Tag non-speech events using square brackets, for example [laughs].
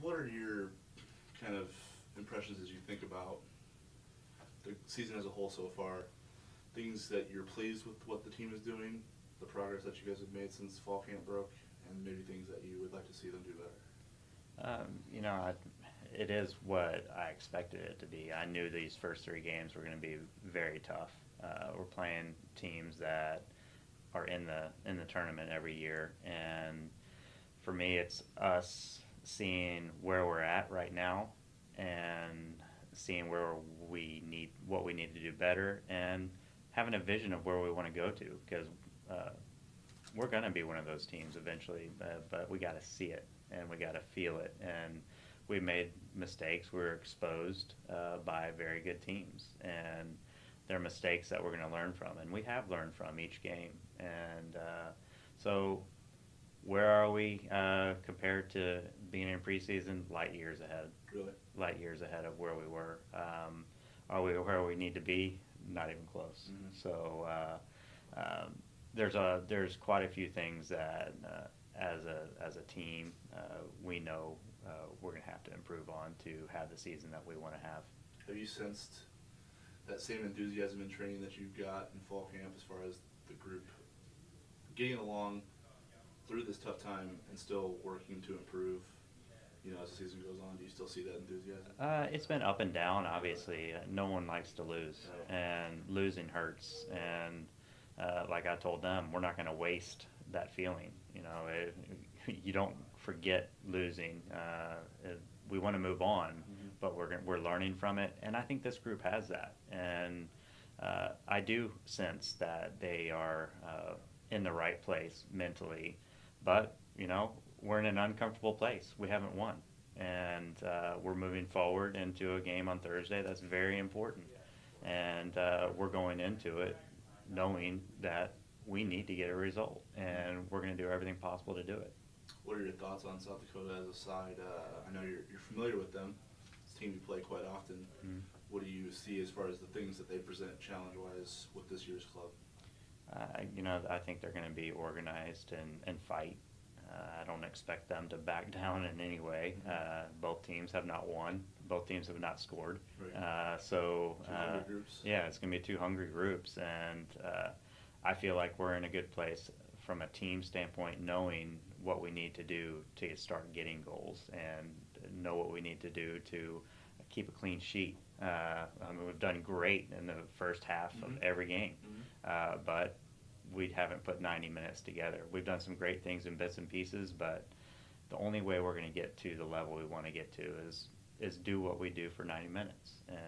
what are your kind of impressions as you think about the season as a whole so far? Things that you're pleased with what the team is doing, the progress that you guys have made since fall camp broke, and maybe things that you would like to see them do better. Um, you know, I, it is what I expected it to be. I knew these first three games were going to be very tough. Uh, we're playing teams that are in the in the tournament every year, and for me, it's us seeing where we're at right now and seeing where we need what we need to do better and having a vision of where we want to go to because uh, we're going to be one of those teams eventually, but we got to see it and we got to feel it. And we made mistakes. We are exposed uh, by very good teams, and they're mistakes that we're going to learn from, and we have learned from each game. And uh, so, where are we uh, compared to being in preseason? Light years ahead. Really? Light years ahead of where we were. Um, are we where we need to be? Not even close. Mhm. So. Uh, um, there's a there's quite a few things that uh, as a as a team uh, we know uh, we're going to have to improve on to have the season that we want to have. Have you sensed that same enthusiasm and training that you've got in fall camp as far as the group getting along through this tough time and still working to improve? You know, as the season goes on, do you still see that enthusiasm? Uh, it's been up and down. Obviously, uh, no one likes to lose, and losing hurts. And uh, like I told them, we're not going to waste that feeling. You know, it, [laughs] you don't forget losing. Uh, it, we want to move on, Mm-hmm. but we're we're learning from it, and I think this group has that. And uh, I do sense that they are uh, in the right place mentally, but you know, we're in an uncomfortable place. We haven't won, and uh, we're moving forward into a game on Thursday that's very important, and uh, we're going into it knowing that we need to get a result, and we're going to do everything possible to do it. What are your thoughts on South Dakota as a side? Uh, I know you're, you're familiar with them. It's a team you play quite often. Mhm. What do you see as far as the things that they present challenge-wise with this year's club? Uh, you know, I think they're going to be organized and, and fight. Uh, I don't expect them to back [laughs] down in any way. Uh, both teams have not won. Both teams have not scored. Right. Uh, so, Two uh, groups. yeah, it's going to be two hungry groups, and uh, I feel like we're in a good place from a team standpoint, knowing what we need to do to start getting goals and know what we need to do to keep a clean sheet. Uh, I mean, we've done great in the first half Mhm. of every game, Mhm. Uh, but we haven't put 90 minutes together. We've done some great things in bits and pieces, but the only way we're going to get to the level we want to get to is is do what we do for 90 minutes. And